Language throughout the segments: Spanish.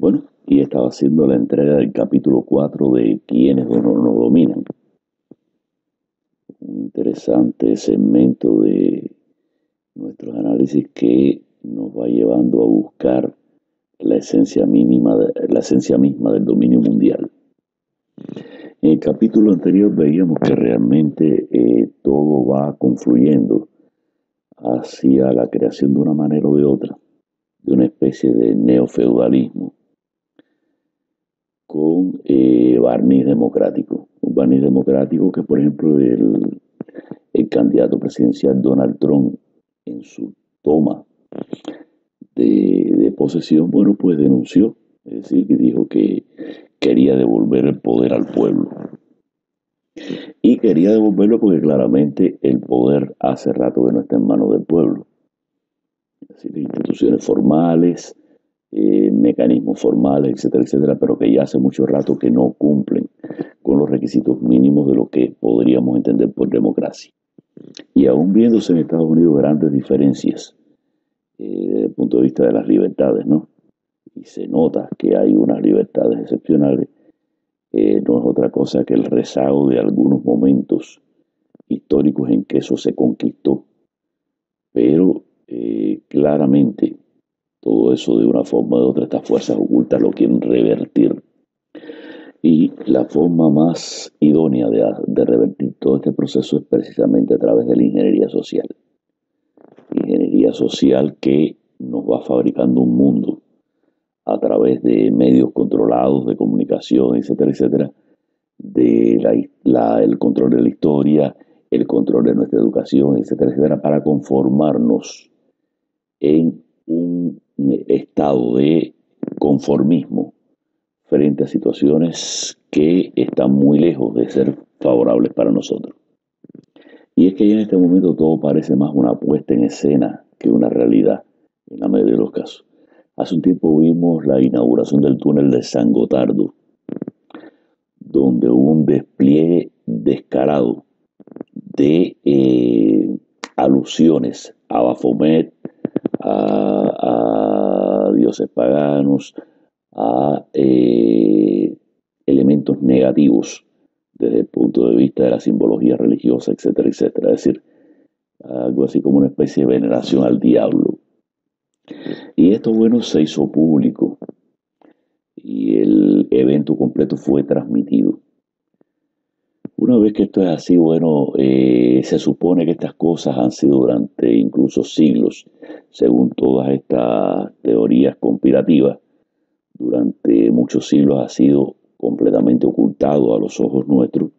Bueno, y estaba haciendo la entrega del capítulo 4 de Quienes no nos dominan. Un interesante segmento de nuestros análisis que nos va llevando a buscar la esencia mínima, la esencia misma del dominio mundial. En el capítulo anterior veíamos que realmente eh, todo va confluyendo hacia la creación de una manera o de otra, de una especie de neofeudalismo con eh, barniz democrático. Un barniz democrático que, por ejemplo, el, el candidato presidencial Donald Trump en su toma de, posesión, bueno, pues denunció, es decir, que dijo que quería devolver el poder al pueblo. Y quería devolverlo porque claramente el poder hace rato que no está en manos del pueblo. Es decir, instituciones formales, eh, mecanismos formales, etcétera, etcétera, pero que ya hace mucho rato que no cumplen con los requisitos mínimos de lo que podríamos entender por democracia. Y aún viéndose en Estados Unidos grandes diferencias eh, desde el punto de vista de las libertades, ¿no? Y se nota que hay unas libertades excepcionales, eh, no es otra cosa que el rezago de algunos momentos históricos en que eso se conquistó. Pero eh, claramente todo eso de una forma de otra, estas fuerzas ocultas lo quieren revertir. Y la forma más idónea de, de revertir todo este proceso es precisamente a través de la ingeniería social ingeniería social que nos va fabricando un mundo a través de medios controlados de comunicación, etcétera, etcétera, de la, el control de la historia, el control de nuestra educación, etcétera, etcétera, para conformarnos en un estado de conformismo frente a situaciones que están muy lejos de ser favorables para nosotros. Y es que en este momento todo parece más una puesta en escena que una realidad, en la mayoría de los casos. Hace un tiempo vimos la inauguración del túnel de San Gotardo, donde hubo un despliegue descarado de eh, alusiones a Bafomet, a, dioses paganos, a eh, elementos negativos desde el punto de vista de la simbología religiosa, etcétera, etcétera. Es decir, algo así como una especie de veneración al diablo. Y esto, bueno, se hizo público y el evento completo fue transmitido. Una vez que esto es así, bueno, eh, se supone que estas cosas han sido durante incluso siglos, según todas estas teorías conspirativas, durante muchos siglos ha sido completamente ocultado a los ojos nuestros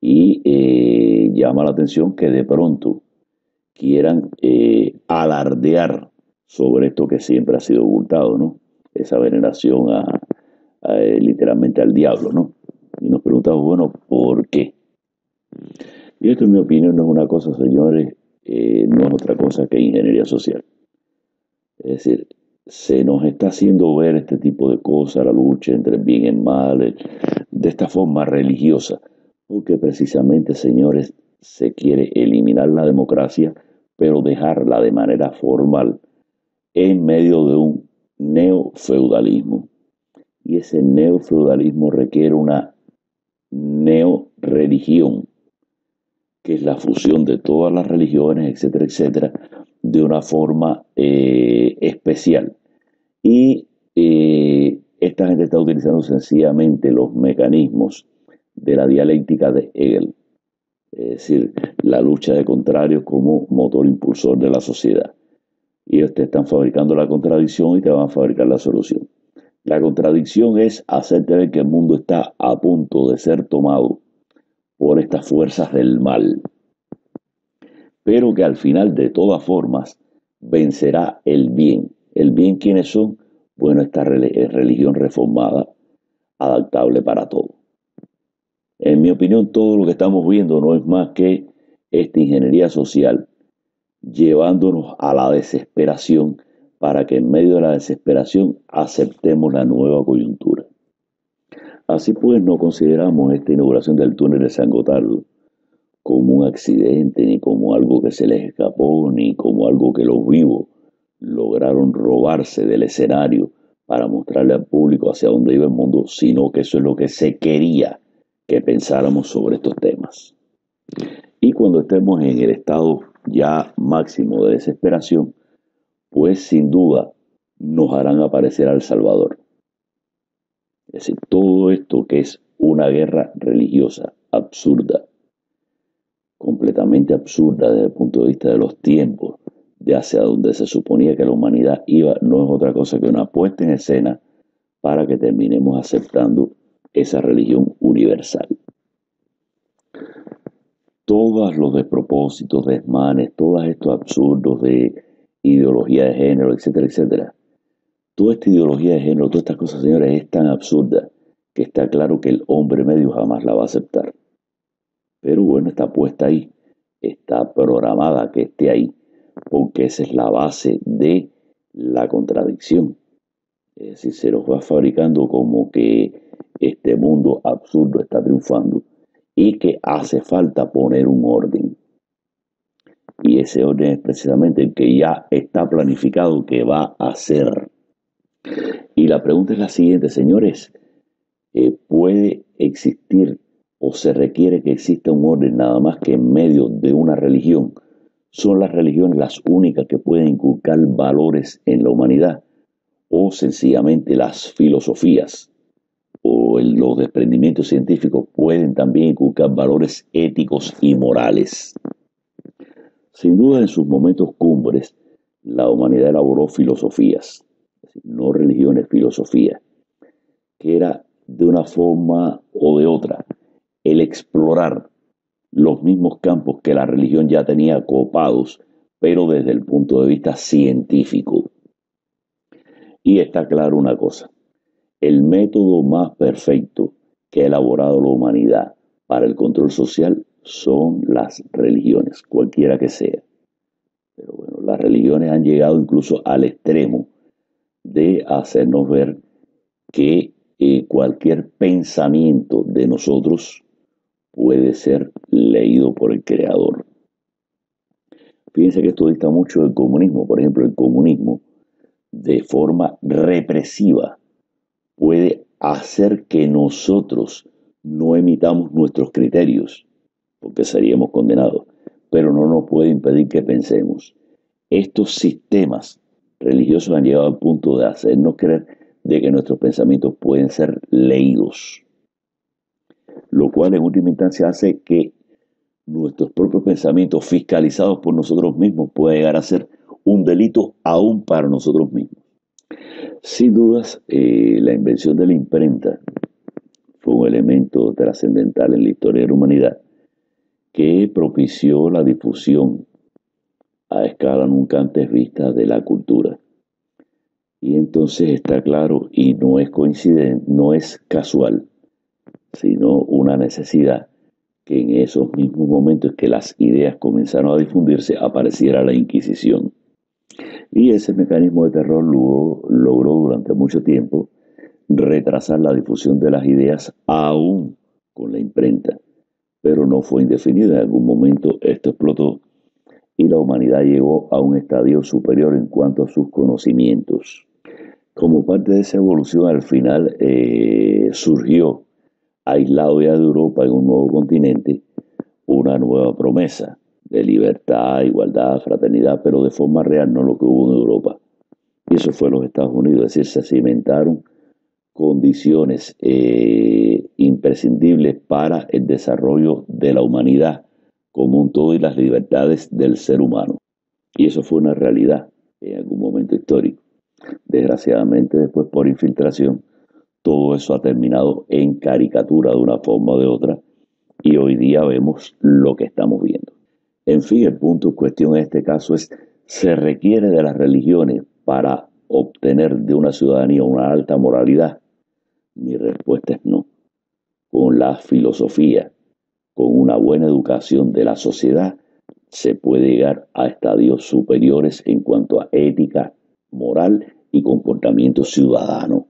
y eh, llama la atención que de pronto quieran eh, alardear sobre esto que siempre ha sido ocultado, ¿no? Esa veneración a, literalmente al diablo, ¿no? Y nos preguntamos, bueno, ¿por qué? Y esto en mi opinión no es una cosa, señores, no es otra cosa que ingeniería social. Es decir, se nos está haciendo ver este tipo de cosas, la lucha entre el bien y el mal, de esta forma religiosa, porque precisamente, señores, se quiere eliminar la democracia, pero dejarla de manera formal en medio de un neofeudalismo. Y ese neofeudalismo requiere una neoreligión, que es la fusión de todas las religiones, etcétera, etcétera, de una forma eh, especial. Y eh, esta gente está utilizando sencillamente los mecanismos de la dialéctica de Hegel, es decir, la lucha de contrarios como motor impulsor de la sociedad. Y ellos te están fabricando la contradicción y te van a fabricar la solución. La contradicción es hacerte ver que el mundo está a punto de ser tomado por estas fuerzas del mal pero que al final de todas formas vencerá el bien. ¿El bien quiénes son? Bueno, esta religión reformada, adaptable para todo. En mi opinión, todo lo que estamos viendo no es más que esta ingeniería social llevándonos a la desesperación para que en medio de la desesperación aceptemos la nueva coyuntura. Así pues, no consideramos esta inauguración del túnel de San Gotardo como un accidente, ni como algo que se les escapó, ni como algo que los vivos lograron robarse del escenario para mostrarle al público hacia dónde iba el mundo, sino que eso es lo que se quería que pensáramos sobre estos temas. Y cuando estemos en el estado ya máximo de desesperación, pues sin duda nos harán aparecer al Salvador. Es decir, todo esto que es una guerra religiosa absurda, completamente absurda desde el punto de vista de los tiempos, de hacia donde se suponía que la humanidad iba, no es otra cosa que una puesta en escena para que terminemos aceptando esa religión universal. Todos los despropósitos, desmanes, todos estos absurdos de ideología de género, etcétera, etcétera. Toda esta ideología de género, todas estas cosas, señores, es tan absurda que está claro que el hombre medio jamás la va a aceptar. Pero bueno, está puesta ahí, está programada que esté ahí, porque esa es la base de la contradicción. Es decir, se nos va fabricando como que este mundo absurdo está triunfando y que hace falta poner un orden. Y ese orden es precisamente el que ya está planificado que va a ser. Y la pregunta es la siguiente, señores. Eh, ¿Puede existir o se requiere que exista un orden nada más que en medio de una religión? ¿Son las religiones las únicas que pueden inculcar valores en la humanidad? ¿O sencillamente las filosofías o los desprendimientos científicos pueden también inculcar valores éticos y morales? Sin duda, en sus momentos cumbres, la humanidad elaboró filosofías, no religiones, filosofía, que era de una forma o de otra el explorar los mismos campos que la religión ya tenía copados, pero desde el punto de vista científico. Y está claro una cosa, el método más perfecto que ha elaborado la humanidad para el control social son las religiones, cualquiera que sea. Pero bueno, las religiones han llegado incluso al extremo de hacernos ver que eh, cualquier pensamiento de nosotros puede ser leído por el creador. Fíjense que esto dista mucho del comunismo. Por ejemplo, el comunismo, de forma represiva, puede hacer que nosotros no emitamos nuestros criterios porque seríamos condenados, pero no nos puede impedir que pensemos. Estos sistemas religiosos han llegado al punto de hacernos creer de que nuestros pensamientos pueden ser leídos, lo cual en última instancia hace que nuestros propios pensamientos fiscalizados por nosotros mismos puedan llegar a ser un delito aún para nosotros mismos. Sin dudas, eh, la invención de la imprenta fue un elemento trascendental en la historia de la humanidad que propició la difusión a escala nunca antes vista de la cultura. Y entonces está claro, y no es coincidente, no es casual, sino una necesidad que en esos mismos momentos que las ideas comenzaron a difundirse apareciera la Inquisición. Y ese mecanismo de terror logró durante mucho tiempo retrasar la difusión de las ideas aún con la imprenta pero no fue indefinido. En algún momento esto explotó y la humanidad llegó a un estadio superior en cuanto a sus conocimientos. Como parte de esa evolución, al final eh, surgió, aislado ya de Europa en un nuevo continente, una nueva promesa de libertad, igualdad, fraternidad, pero de forma real, no lo que hubo en Europa. Y eso fue los Estados Unidos, es decir, se cimentaron condiciones eh, imprescindibles para el desarrollo de la humanidad como un todo y las libertades del ser humano. Y eso fue una realidad en algún momento histórico. Desgraciadamente, después por infiltración, todo eso ha terminado en caricatura de una forma o de otra y hoy día vemos lo que estamos viendo. En fin, el punto en cuestión en este caso es, se requiere de las religiones para obtener de una ciudadanía una alta moralidad. Mi respuesta es no. Con la filosofía, con una buena educación de la sociedad, se puede llegar a estadios superiores en cuanto a ética, moral y comportamiento ciudadano.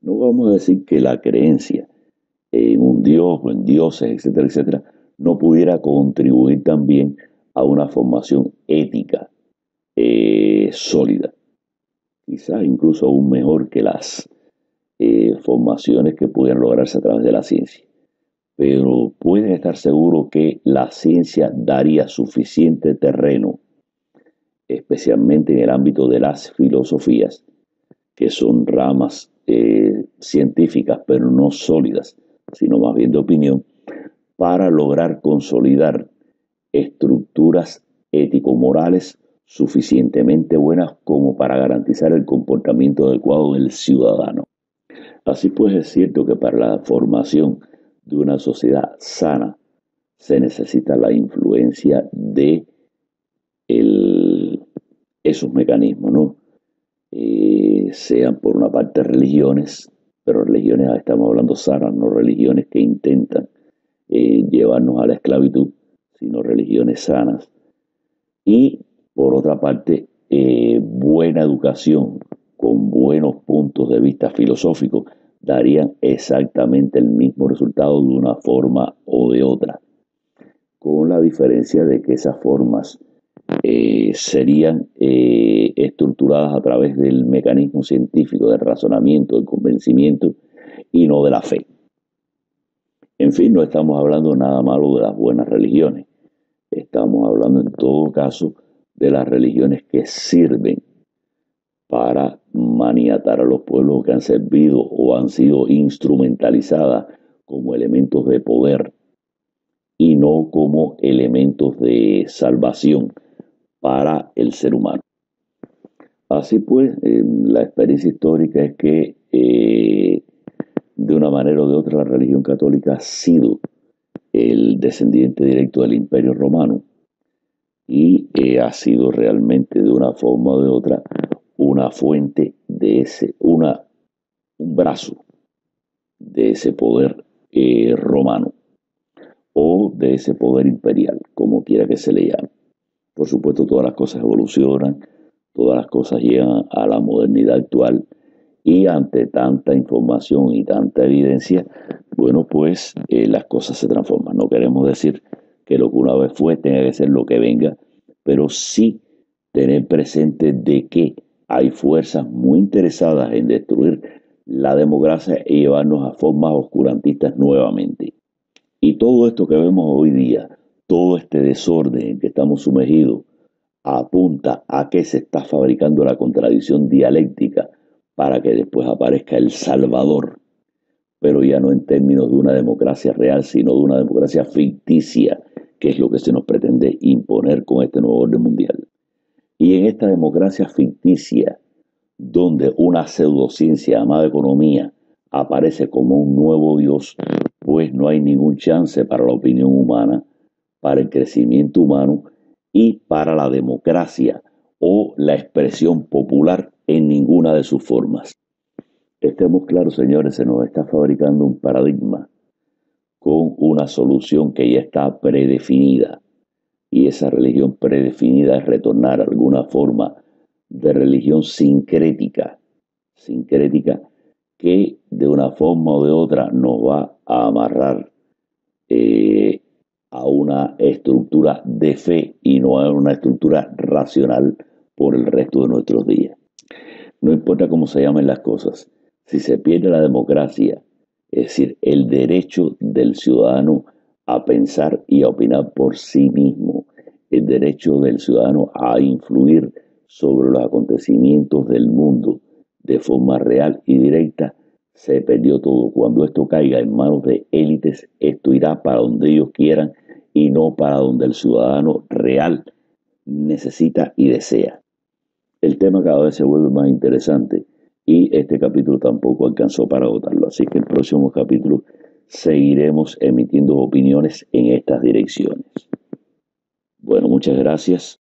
No vamos a decir que la creencia en un Dios o en dioses, etcétera, etcétera, no pudiera contribuir también a una formación ética eh, sólida. quizás incluso aún mejor que las eh, formaciones que pudieran lograrse a través de la ciencia. Pero pueden estar seguros que la ciencia daría suficiente terreno, especialmente en el ámbito de las filosofías, que son ramas eh, científicas, pero no sólidas, sino más bien de opinión, para lograr consolidar estructuras ético-morales suficientemente buenas como para garantizar el comportamiento adecuado del ciudadano. Así pues es cierto que para la formación de una sociedad sana se necesita la influencia de esos mecanismos, ¿no? Eh, sean por una parte religiones, pero religiones, estamos hablando sanas, no religiones que intentan eh, llevarnos a la esclavitud, sino religiones sanas. Y por otra parte, eh, buena educación con buenos puntos de vista filosóficos darían exactamente el mismo resultado de una forma o de otra, con la diferencia de que esas formas eh, serían eh, estructuradas a través del mecanismo científico del razonamiento, del convencimiento y no de la fe. En fin, no estamos hablando nada malo de las buenas religiones, estamos hablando en todo caso de las religiones que sirven para maniatar a los pueblos que han servido o han sido instrumentalizadas como elementos de poder y no como elementos de salvación para el ser humano. Así pues, eh, la experiencia histórica es que eh, de una manera o de otra la religión católica ha sido el descendiente directo del imperio romano y eh, ha sido realmente de una forma o de otra una fuente de ese, una, un brazo de ese poder eh, romano o de ese poder imperial, como quiera que se le llame. Por supuesto, todas las cosas evolucionan, todas las cosas llegan a la modernidad actual y ante tanta información y tanta evidencia, bueno, pues eh, las cosas se transforman. No queremos decir que lo que una vez fue tenga que ser lo que venga, pero sí tener presente de que hay fuerzas muy interesadas en destruir la democracia y llevarnos a formas oscurantistas nuevamente. Y todo esto que vemos hoy día, todo este desorden en que estamos sumergidos, apunta a que se está fabricando la contradicción dialéctica para que después aparezca el Salvador, pero ya no en términos de una democracia real, sino de una democracia ficticia, que es lo que se nos pretende imponer con este nuevo orden mundial. Y en esta democracia ficticia, donde una pseudociencia llamada economía aparece como un nuevo Dios, pues no hay ningún chance para la opinión humana, para el crecimiento humano y para la democracia o la expresión popular en ninguna de sus formas. Estemos claros, señores, se nos está fabricando un paradigma con una solución que ya está predefinida y esa religión predefinida es retornar a alguna forma de religión sincrética, sincrética que de una forma o de otra nos va a amarrar eh, a una estructura de fe y no a una estructura racional por el resto de nuestros días. No importa cómo se llamen las cosas, si se pierde la democracia, es decir, el derecho del ciudadano a pensar y a opinar por sí mismo, el derecho del ciudadano a influir sobre los acontecimientos del mundo de forma real y directa, se perdió todo. Cuando esto caiga en manos de élites, esto irá para donde ellos quieran y no para donde el ciudadano real necesita y desea. El tema cada vez se vuelve más interesante y este capítulo tampoco alcanzó para agotarlo. Así que el próximo capítulo seguiremos emitiendo opiniones en estas direcciones. Bueno, muchas gracias.